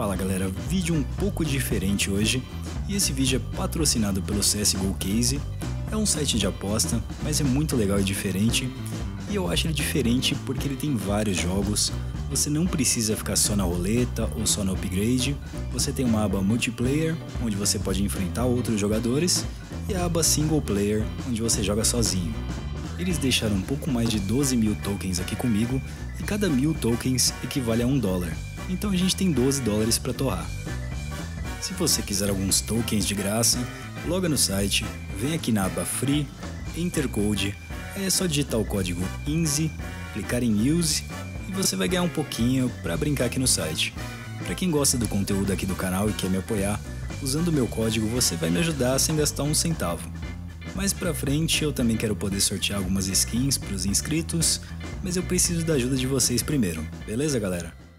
Fala galera, vídeo um pouco diferente hoje e esse vídeo é patrocinado pelo CSGO Case. É um site de aposta, mas é muito legal e diferente. E eu acho ele diferente porque ele tem vários jogos. Você não precisa ficar só na roleta ou só no upgrade. Você tem uma aba multiplayer, onde você pode enfrentar outros jogadores, e a aba single player, onde você joga sozinho. Eles deixaram um pouco mais de 12 mil tokens aqui comigo, e cada mil tokens equivale a um dólar. Então a gente tem 12 dólares para torrar. Se você quiser alguns tokens de graça, loga no site, vem aqui na aba Free, Enter Code, aí é só digitar o código INZI, clicar em Use e você vai ganhar um pouquinho para brincar aqui no site. Para quem gosta do conteúdo aqui do canal e quer me apoiar, usando o meu código você vai me ajudar sem gastar um centavo. Mais pra frente eu também quero poder sortear algumas skins para os inscritos, mas eu preciso da ajuda de vocês primeiro, beleza galera?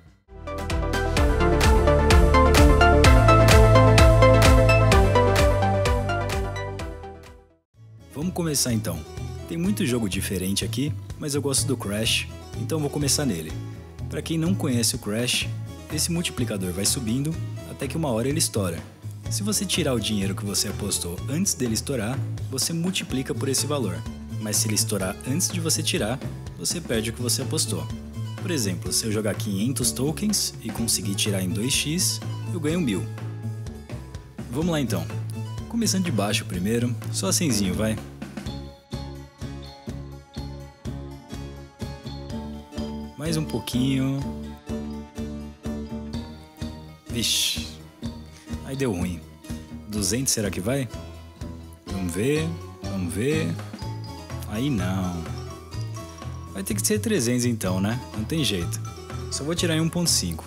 Vamos começar então. Tem muito jogo diferente aqui, mas eu gosto do Crash, então vou começar nele. Para quem não conhece o Crash, esse multiplicador vai subindo até que uma hora ele estoura. Se você tirar o dinheiro que você apostou antes dele estourar, você multiplica por esse valor. Mas se ele estourar antes de você tirar, você perde o que você apostou. Por exemplo, se eu jogar 500 tokens e conseguir tirar em 2x, eu ganho 1000. Vamos lá então. Começando de baixo primeiro, só cenzinho, vai. Mais um pouquinho. Vixe. Aí deu ruim. 200 será que vai? Vamos ver, vamos ver. Aí não. Vai ter que ser 300 então, né? Não tem jeito. Só vou tirar em 1.5.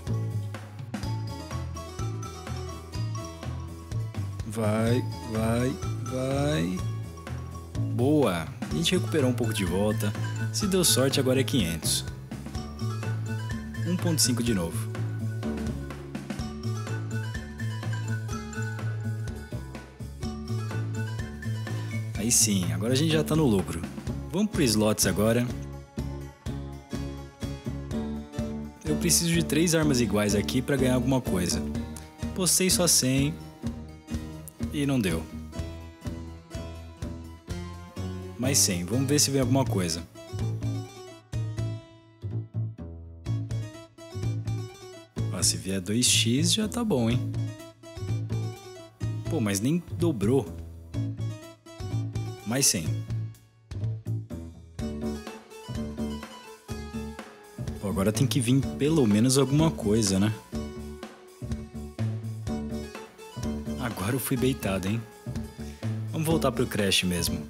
Vai, vai, vai. Boa! A gente recuperou um pouco de volta. Se deu sorte, agora é 500. 1.5 de novo. Aí sim, agora a gente já tá no lucro. Vamos pro slots agora. Eu preciso de três armas iguais aqui para ganhar alguma coisa. Postei só 100 e não deu. Mais 100, vamos ver se vem alguma coisa. Se vier 2x já tá bom, hein? Pô, mas nem dobrou. Mais 100. Pô, agora tem que vir pelo menos alguma coisa, né? Agora eu fui beitado, hein? Vamos voltar pro Crash mesmo.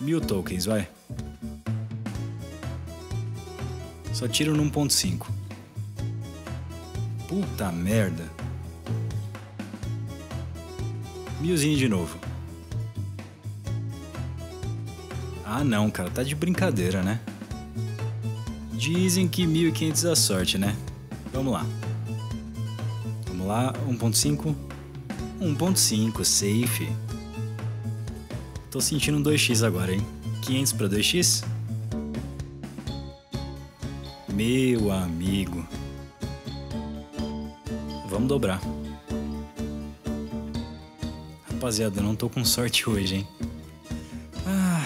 Mil tokens, vai. Só tiro no 1.5. Puta merda. Milzinho de novo. Ah não, cara, tá de brincadeira, né? Dizem que 1500 é sorte, né? Vamos lá. Vamos lá, 1.5. 1.5, safe. Tô sentindo um 2x agora, hein? 500 para 2x? Meu amigo. Vamos dobrar. Rapaziada, não tô com sorte hoje, hein? Ah,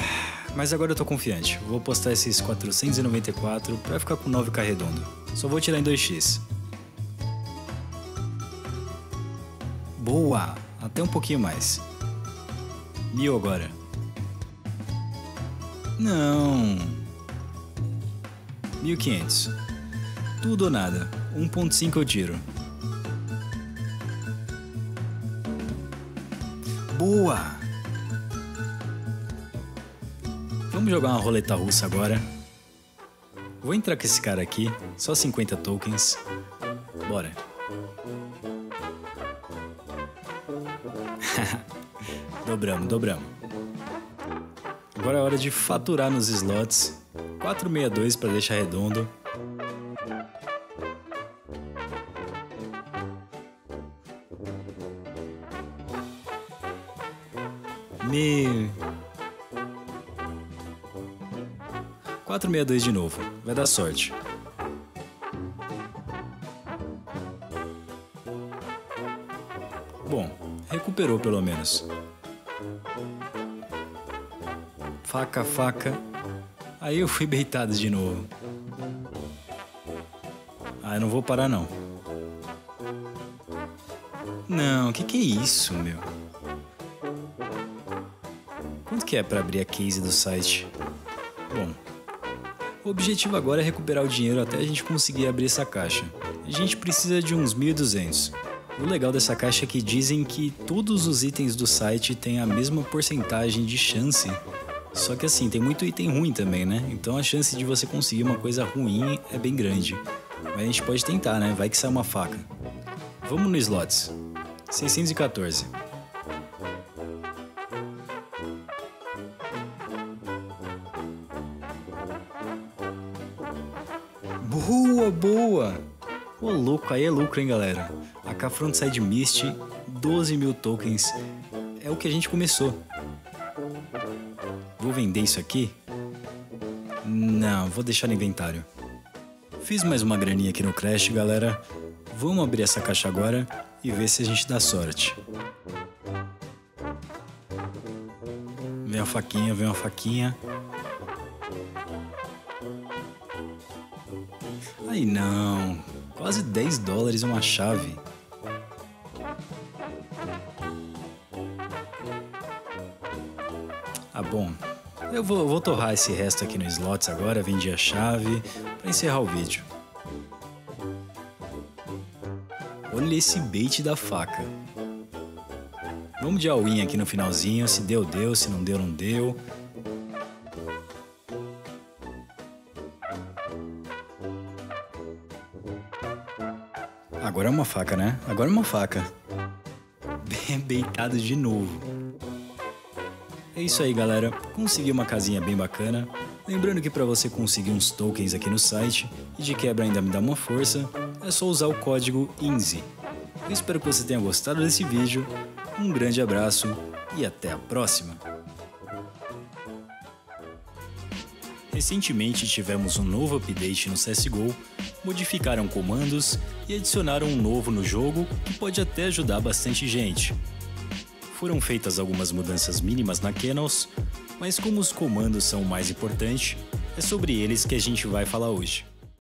mas agora eu tô confiante. Vou postar esses 494 pra ficar com 9k redondo. Só vou tirar em 2x. Boa! Até um pouquinho mais. Mil agora. Não. 1500. Tudo ou nada. 1.5 eu tiro. Boa! Vamos jogar uma roleta russa agora. Vou entrar com esse cara aqui, só 50 tokens. Bora. dobramos, dobramos. Agora é hora de faturar nos slots. 462 para deixar redondo. Me... 462 de novo. Vai dar sorte. Bom, recuperou pelo menos. Faca, faca. Aí eu fui beitado de novo. Ah, eu não vou parar não. Não, que, que é isso, meu? Quanto que é para abrir a case do site? Bom, o objetivo agora é recuperar o dinheiro até a gente conseguir abrir essa caixa. A gente precisa de uns 1.200. O legal dessa caixa é que dizem que todos os itens do site têm a mesma porcentagem de chance. Só que assim, tem muito item ruim também, né? Então a chance de você conseguir uma coisa ruim é bem grande. Mas a gente pode tentar, né? Vai que sai uma faca. Vamos no slots. 614. Boa, boa! Ô louco, aí é lucro, hein, galera? AK Frontside Mist, 12 mil tokens. É o que a gente começou. Vou vender isso aqui? Não, vou deixar no inventário. Fiz mais uma graninha aqui no Crash, galera. Vamos abrir essa caixa agora e ver se a gente dá sorte. Vem a faquinha, vem a faquinha. Aí não, quase 10 dólares uma chave. Ah, bom, eu vou, vou torrar esse resto aqui no slots agora, vendi a chave para encerrar o vídeo. Olha esse bait da faca. Vamos de all-in aqui no finalzinho, se deu, deu, se não deu, não deu. Agora é uma faca, né? Agora é uma faca. Bem beitado de novo. É isso aí, galera. Consegui uma casinha bem bacana. Lembrando que para você conseguir uns tokens aqui no site e de quebra ainda me dá uma força, é só usar o código INZI. Eu espero que você tenha gostado desse vídeo. Um grande abraço e até a próxima. Recentemente tivemos um novo update no CSGO, modificaram comandos e adicionaram um novo no jogo que pode até ajudar bastante gente. Foram feitas algumas mudanças mínimas na Kennels, mas como os comandos são o mais importante, é sobre eles que a gente vai falar hoje.